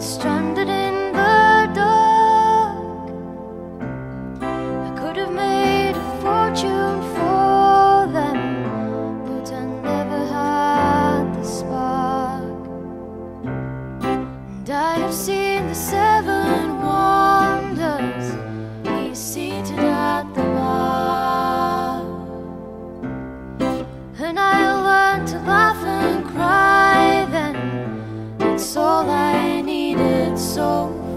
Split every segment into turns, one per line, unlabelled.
stranded needed so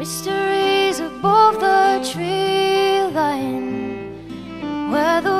Mysteries above the tree line Where the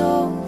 so